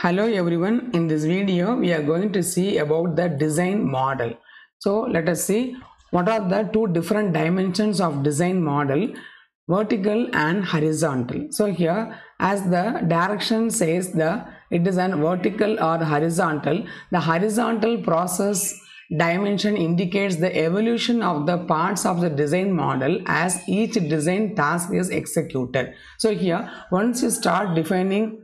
Hello everyone, in this video we are going to see about the design model. So let us see what are the two different dimensions of design model vertical and horizontal. So here as the direction says the it is an vertical or horizontal, the horizontal process dimension indicates the evolution of the parts of the design model as each design task is executed. So here once you start defining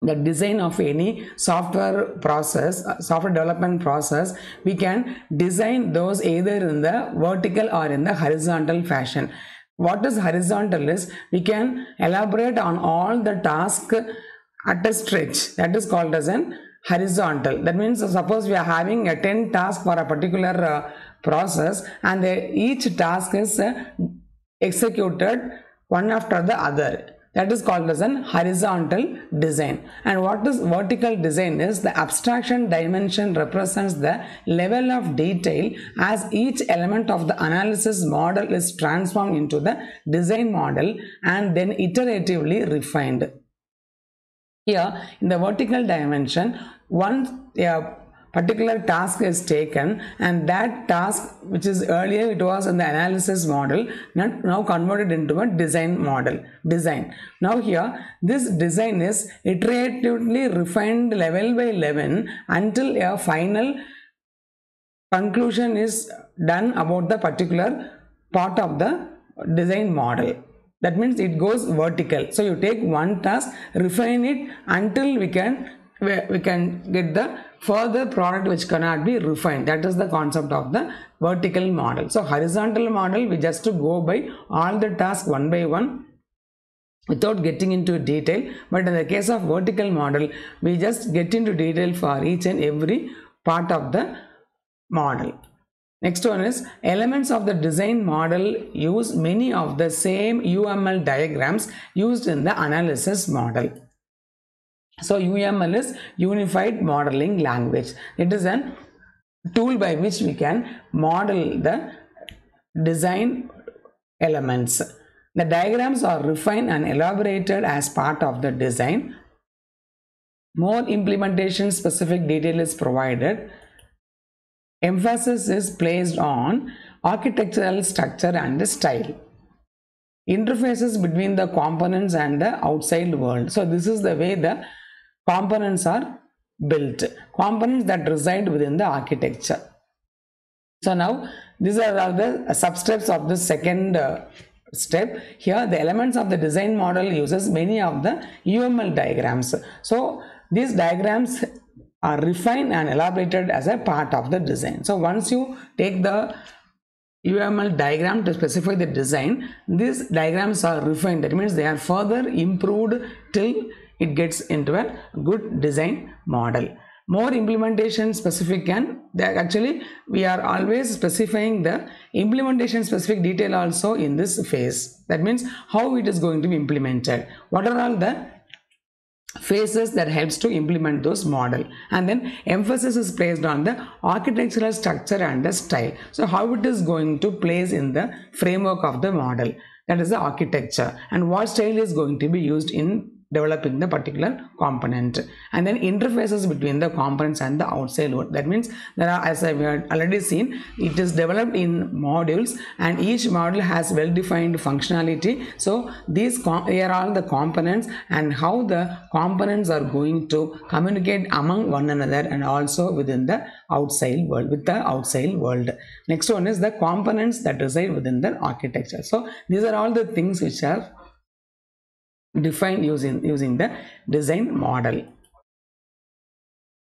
the design of any software process uh, software development process we can design those either in the vertical or in the horizontal fashion. What is horizontal is we can elaborate on all the task at a stretch. That is called as an horizontal. That means suppose we are having a 10 task for a particular uh, process and uh, each task is uh, executed one after the other that is called as an horizontal design. And what is vertical design is the abstraction dimension represents the level of detail as each element of the analysis model is transformed into the design model and then iteratively refined. Here in the vertical dimension once a particular task is taken and that task which is earlier it was in the analysis model now converted into a design model design. Now here this design is iteratively refined level by level until a final conclusion is done about the particular part of the design model. That means it goes vertical. So you take one task refine it until we can we can get the further product which cannot be refined. That is the concept of the vertical model. So horizontal model we just to go by all the tasks one by one without getting into detail. But in the case of vertical model we just get into detail for each and every part of the model. Next one is elements of the design model use many of the same uml diagrams used in the analysis model so UML is Unified Modeling Language. It is a tool by which we can model the design elements. The diagrams are refined and elaborated as part of the design. More implementation specific detail is provided. Emphasis is placed on architectural structure and style interfaces between the components and the outside world. So this is the way the components are built. Components that reside within the architecture. So now these are all the substeps of the second uh, step. Here the elements of the design model uses many of the UML diagrams. So these diagrams are refined and elaborated as a part of the design. So once you take the UML diagram to specify the design, these diagrams are refined. That means they are further improved till it gets into a good design model. More implementation specific and actually we are always specifying the implementation specific detail also in this phase. That means how it is going to be implemented. What are all the phases that helps to implement those model and then emphasis is placed on the architectural structure and the style so how it is going to place in the framework of the model that is the architecture and what style is going to be used in developing the particular component. And then interfaces between the components and the outside world. That means there are as i have already seen it is developed in modules and each module has well defined functionality. So these here are all the components and how the components are going to communicate among one another and also within the outside world with the outside world. Next one is the components that reside within the architecture. So these are all the things which are defined using using the design model.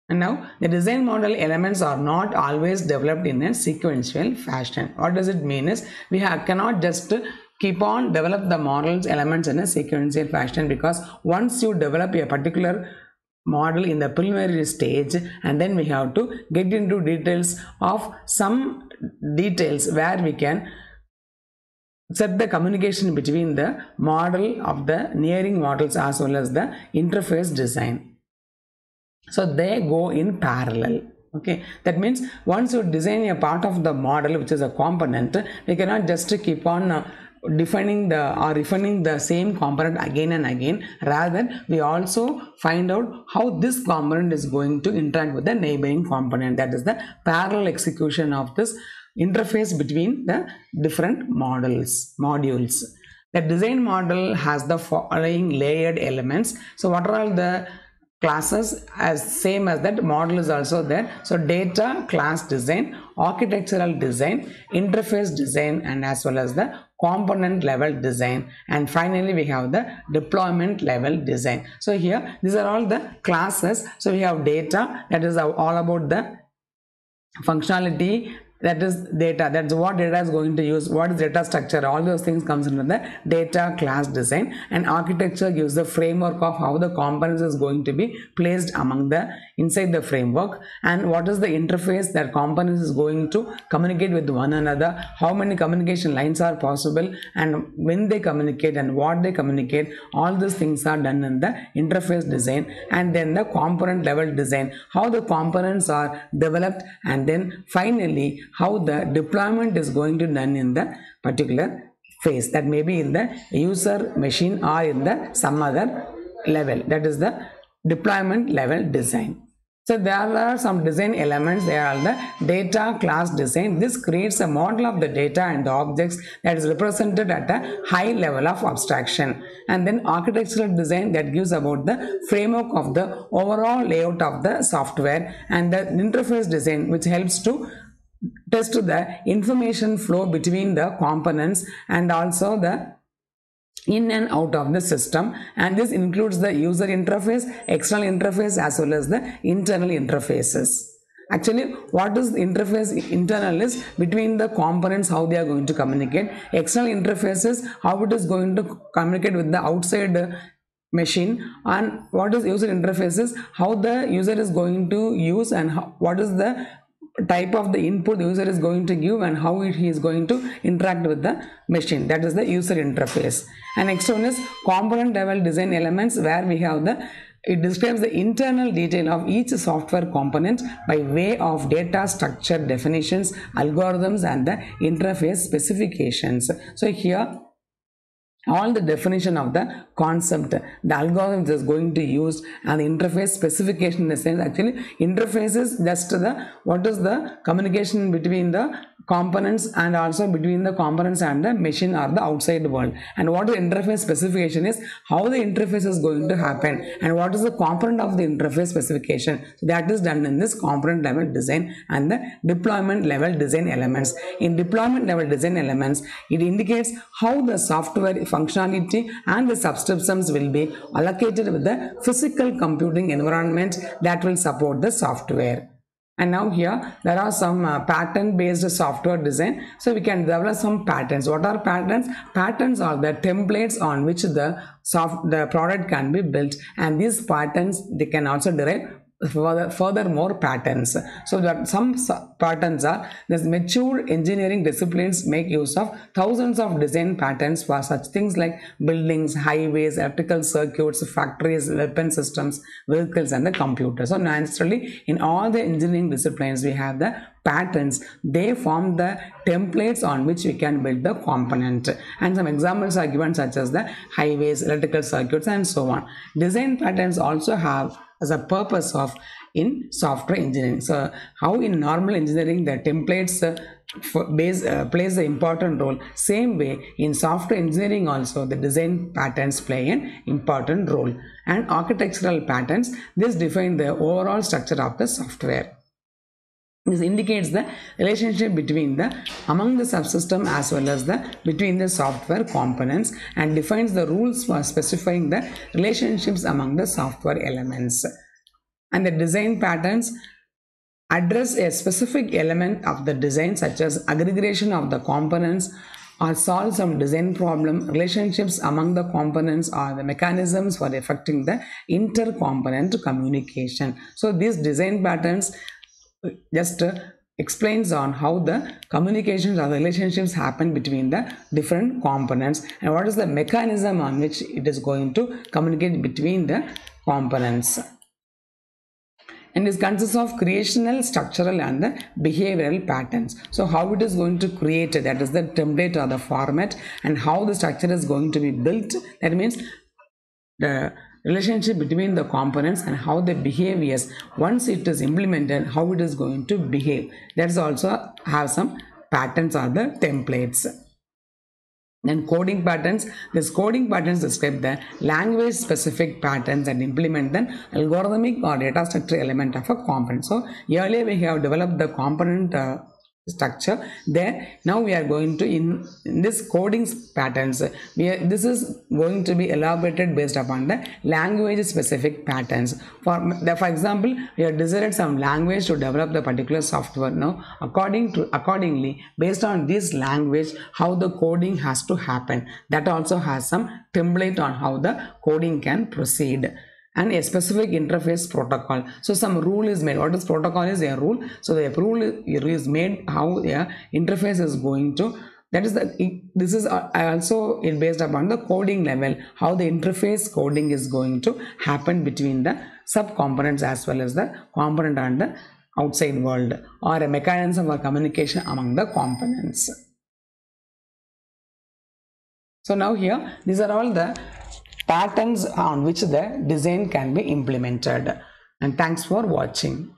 And now the design model elements are not always developed in a sequential fashion. What does it mean is we have, cannot just keep on develop the models elements in a sequential fashion because once you develop a particular model in the preliminary stage and then we have to get into details of some details where we can set the communication between the model of the nearing models as well as the interface design. So they go in parallel. Okay, that means once you design a part of the model which is a component, we cannot just keep on uh, defining the or refining the same component again and again rather we also find out how this component is going to interact with the neighboring component that is the parallel execution of this interface between the different models modules. The design model has the following layered elements. So what are all the classes? As same as that model is also there. So data class design architectural design interface design and as well as the component level design. And finally we have the deployment level design. So here these are all the classes. So we have data that is all about the functionality that is data. That's what data is going to use. What is data structure? All those things comes into the data class design. And architecture gives the framework of how the components is going to be placed among the inside the framework. And what is the interface that components is going to communicate with one another? How many communication lines are possible? And when they communicate and what they communicate all these things are done in the interface design. And then the component level design. How the components are developed. And then finally how the deployment is going to done in the particular phase that may be in the user machine or in the some other level that is the deployment level design so there are some design elements. There are the data class design. This creates a model of the data and the objects that is represented at a high level of abstraction. And then architectural design that gives about the framework of the overall layout of the software and the interface design which helps to test the information flow between the components and also the in and out of the system. And this includes the user interface external interface as well as the internal interfaces. Actually what is the interface internal is between the components how they are going to communicate. External interfaces how it is going to communicate with the outside machine. And what is user interfaces how the user is going to use and how, what is the type of the input the user is going to give and how it, he is going to interact with the machine. That is the user interface. And next one is component level design elements where we have the it describes the internal detail of each software component by way of data structure definitions algorithms and the interface specifications. So here all the definition of the concept the algorithm is going to use and the interface specification in the sense actually interface is just the what is the communication between the components and also between the components and the machine or the outside world. And what the interface specification is how the interface is going to happen and what is the component of the interface specification. That is done in this component level design and the deployment level design elements. In deployment level design elements it indicates how the software functionality and the subsystems will be allocated with the physical computing environment that will support the software and now here there are some uh, pattern based software design. So we can develop some patterns. What are patterns? Patterns are the templates on which the soft the product can be built. And these patterns they can also derive further, further more patterns. So that some patterns are this mature engineering disciplines make use of thousands of design patterns for such things like buildings, highways, electrical circuits, factories, weapon systems, vehicles and the computer. So naturally in all the engineering disciplines we have the patterns they form the templates on which we can build the component and some examples are given such as the highways electrical circuits and so on design patterns also have as a purpose of in software engineering. So how in normal engineering the templates uh, base uh, plays an important role. Same way in software engineering also the design patterns play an important role. And architectural patterns this define the overall structure of the software this indicates the relationship between the among the subsystem as well as the between the software components and defines the rules for specifying the relationships among the software elements. And the design patterns address a specific element of the design such as aggregation of the components or solve some design problem. Relationships among the components or the mechanisms for affecting the inter-component communication. So these design patterns just uh, explains on how the communications or relationships happen between the different components and what is the mechanism on which it is going to communicate between the components. And this consists of creational structural and the behavioral patterns. So how it is going to create that is the template or the format and how the structure is going to be built. That means the relationship between the components and how they behave once it is implemented how it is going to behave. That's also have some patterns or the templates. Then coding patterns. This coding patterns describe the language specific patterns and implement the algorithmic or data structure element of a component. So earlier we have developed the component uh, structure. There now we are going to in, in this coding patterns we are, this is going to be elaborated based upon the language specific patterns. For the, for example we have decided some language to develop the particular software. Now according to accordingly based on this language how the coding has to happen. That also has some template on how the coding can proceed and a specific interface protocol. So some rule is made. What is protocol is a rule. So the rule is made how the interface is going to that is the this is uh, also based upon the coding level how the interface coding is going to happen between the sub components as well as the component and the outside world or a mechanism for communication among the components so now here these are all the patterns on which the design can be implemented. And thanks for watching